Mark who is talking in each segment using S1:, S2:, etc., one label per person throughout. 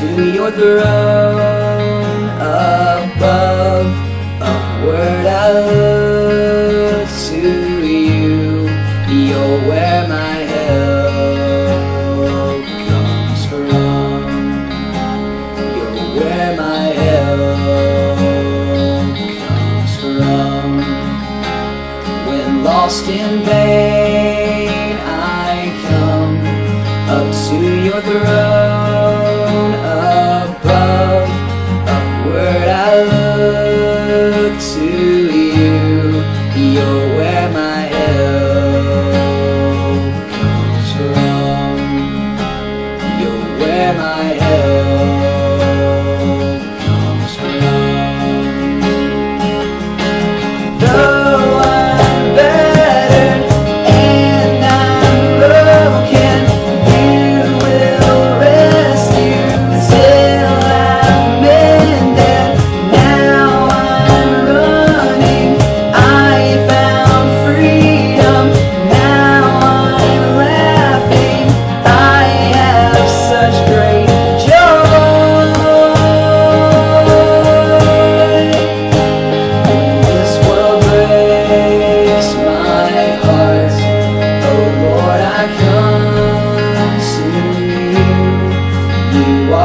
S1: to your throne above. Upward I look to you. You're where my help comes from. You're where my help comes from. When lost in vain, I come up to your throne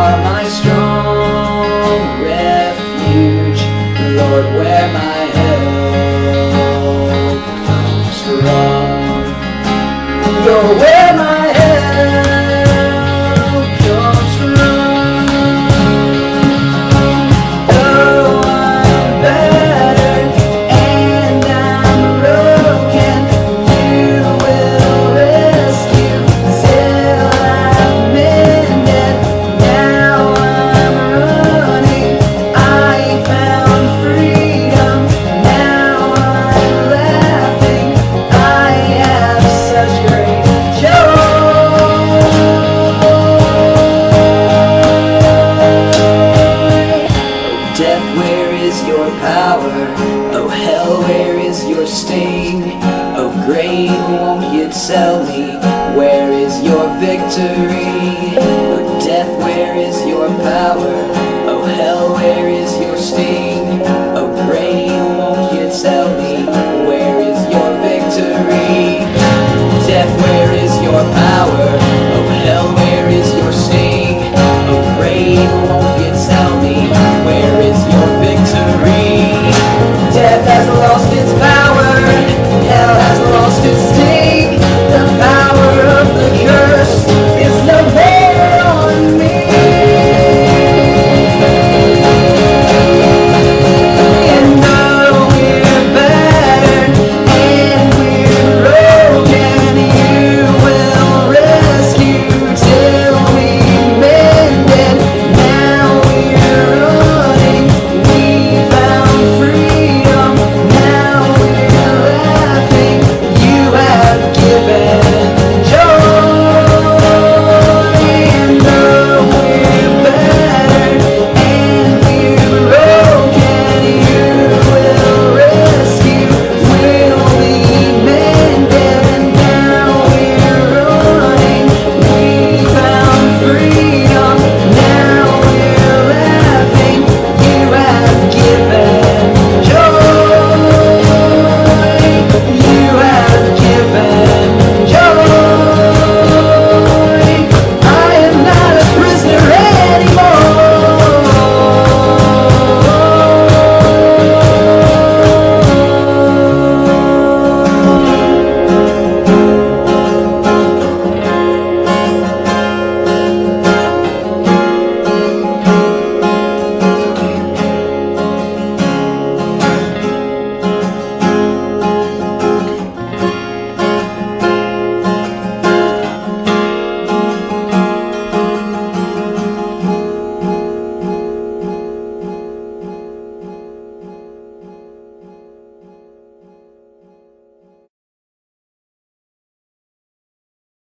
S1: my sting of grain. Won't you tell me where is your victory? Oh death where is your power? Oh hell where is your sting of grain?